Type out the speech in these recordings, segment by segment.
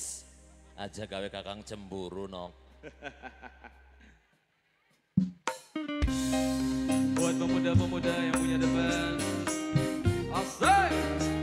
wis aja gawe kakang cemburu nong. Buat pemuda-pemuda yang punya depan, asik!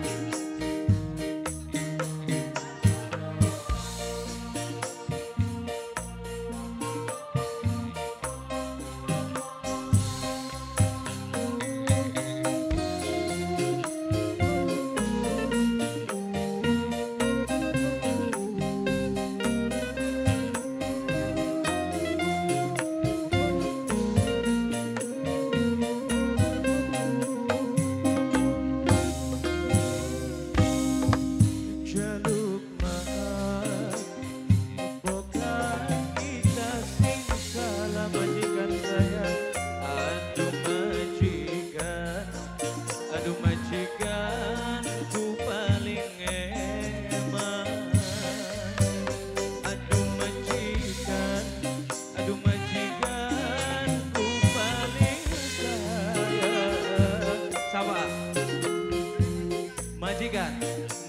matikan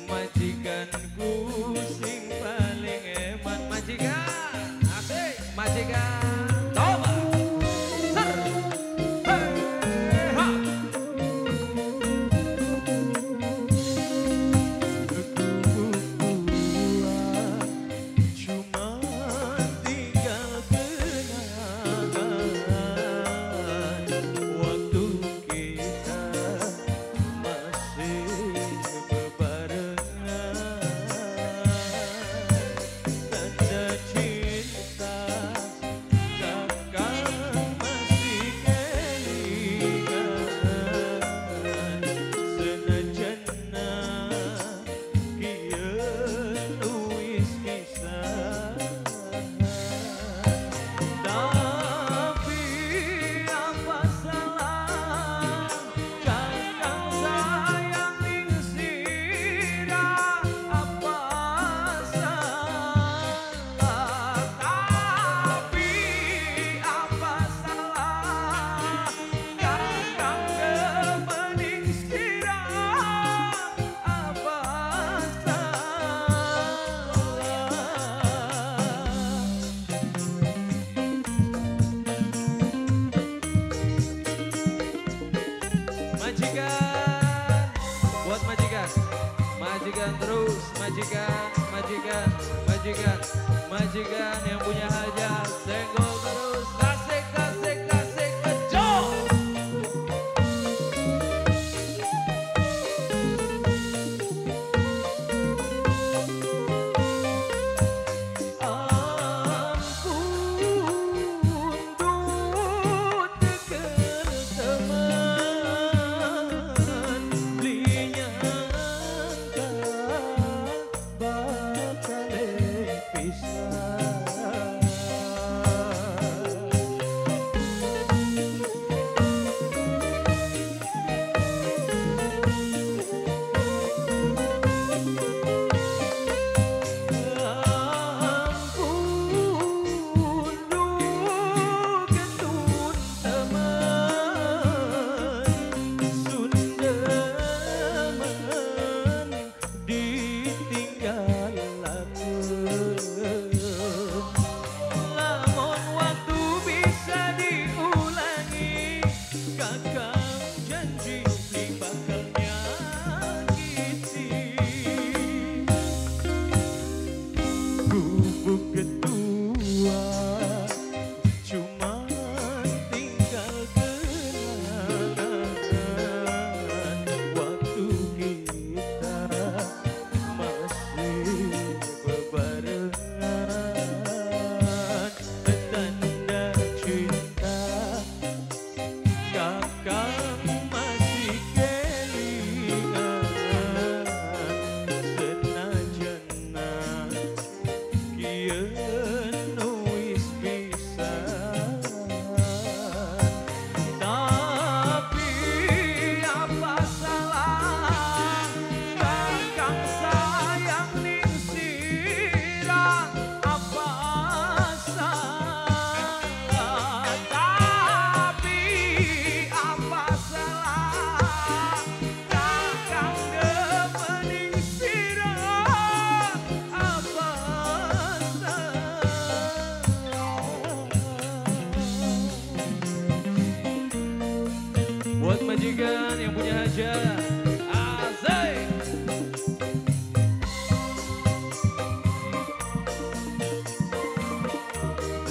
matikan majikan. Buat majikan. Majikan terus majikan majikan majikan majikan yang punya hajat senggol.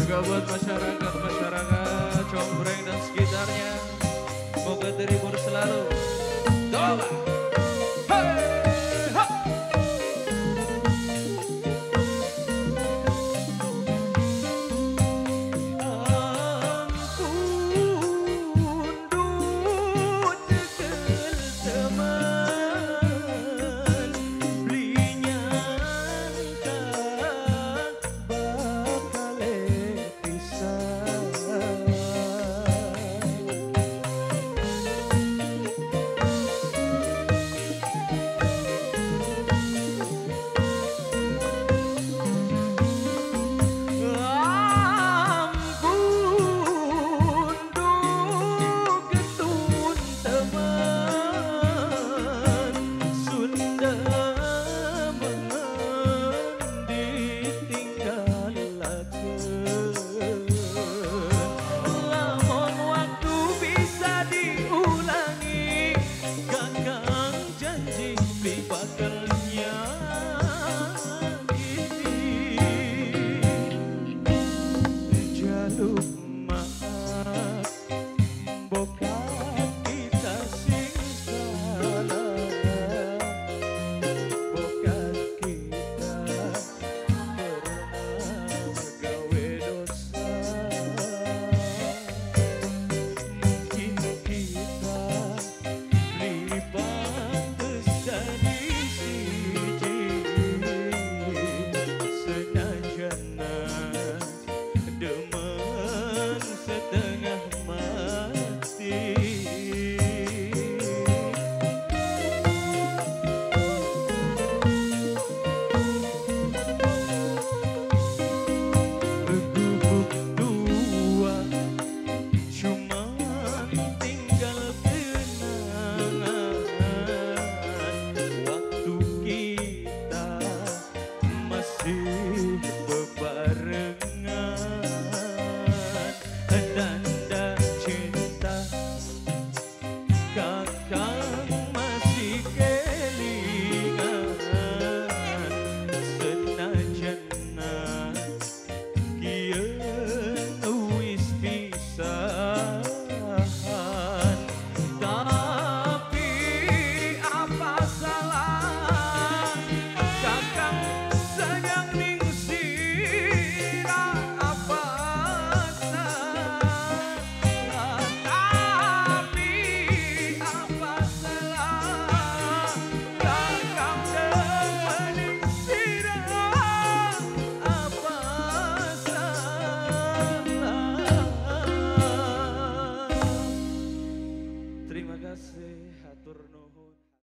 juga buat masyarakat-masyarakat Combreng dan sekitarnya. semoga terhibur selalu. Doa.